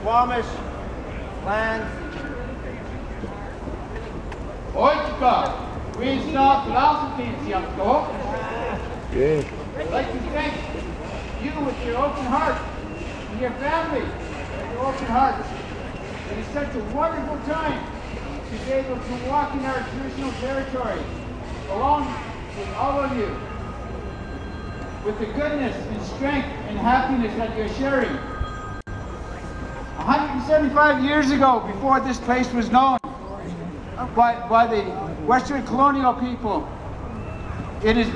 Squamish lands. Oitka, we start philosophies, young dog. Yeah. I'd like to thank you with your open heart and your family with your open heart. It is such a wonderful time to be able to walk in our traditional territory along with all of you with the goodness and strength and happiness that you're sharing. 75 years ago, before this place was known by, by the Western colonial people, it, is,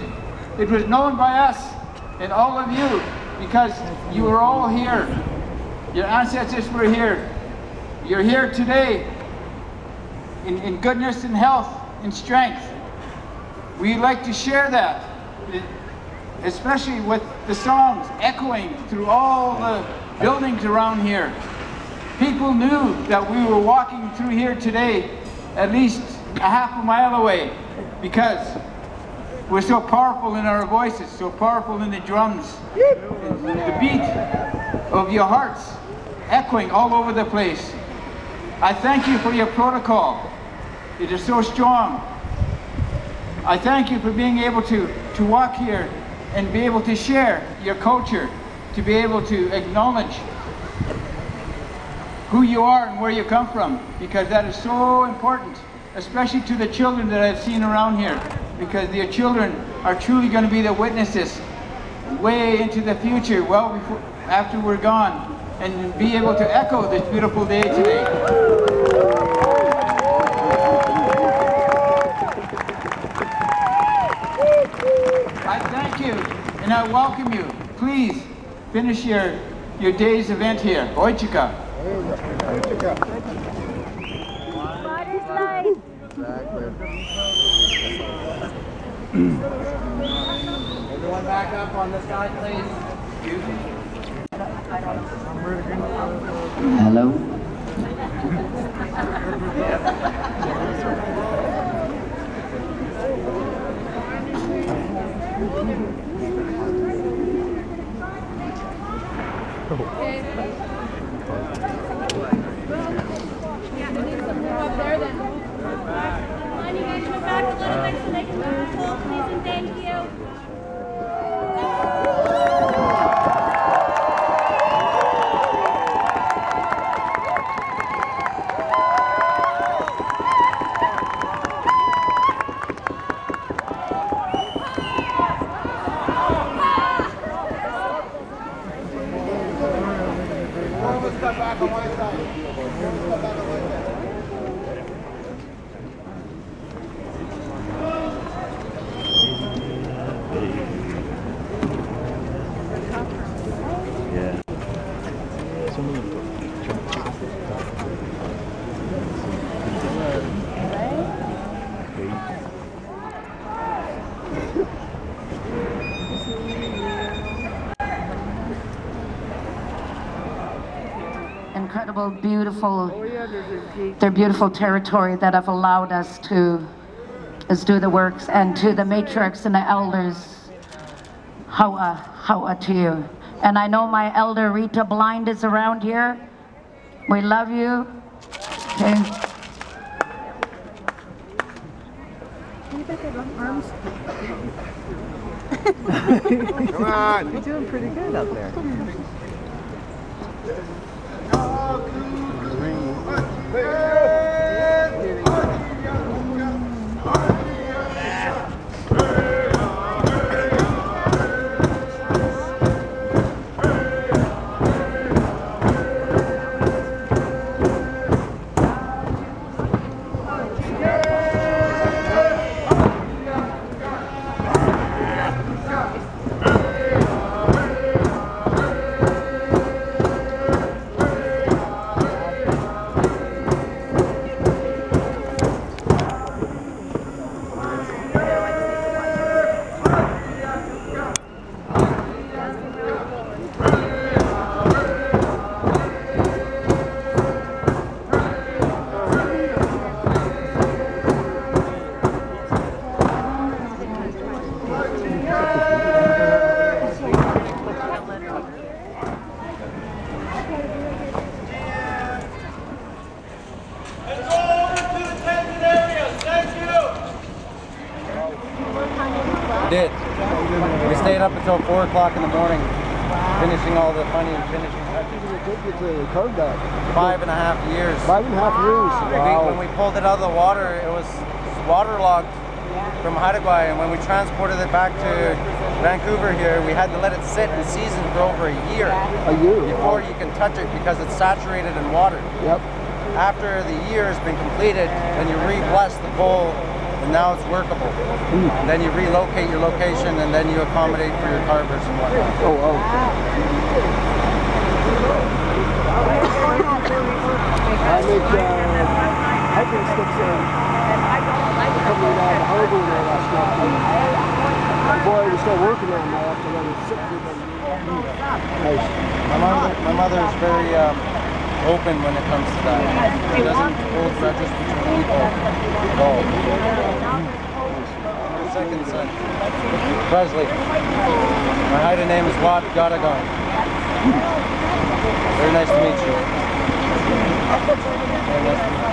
it was known by us and all of you because you were all here. Your ancestors were here. You're here today in, in goodness and health and strength. We like to share that, especially with the songs echoing through all the buildings around here. People knew that we were walking through here today at least a half a mile away because we're so powerful in our voices, so powerful in the drums, the beat of your hearts echoing all over the place. I thank you for your protocol. It is so strong. I thank you for being able to, to walk here and be able to share your culture, to be able to acknowledge who you are and where you come from, because that is so important, especially to the children that I've seen around here, because your children are truly going to be the witnesses way into the future, well before, after we're gone, and be able to echo this beautiful day today. I thank you and I welcome you. Please finish your, your day's event here. Ojchika. Everyone back up on this side, please. Hello. Up there then. Come on, you guys move back incredible, beautiful, their beautiful territory that have allowed us to us do the works, and to the matriarchs and the elders, hawa, hawa to you. And I know my elder Rita Blind is around here. We love you. Okay. Come on. You're doing pretty good up there. We years. Five and a half years. We- When we pulled it out of the water, it was waterlogged from Haida and when we transported it back to Vancouver here, we had to let it sit in season for over a year A year. before you can touch it because it's saturated in water. Yep. After the year has been completed, then you re-bless the pole and now it's workable. And then you relocate your location, and then you accommodate for your carvers and whatnot. Oh, oh. I make uh, hiking sticks coming of the harbor and all that stuff. And boy, we start working on that them. Nice. My mother, my mother is very um, open when it comes to that. She doesn't hold grudges between people at all. Second son, Presley. My Haida name is Wat you. Very nice to meet you. Thank you.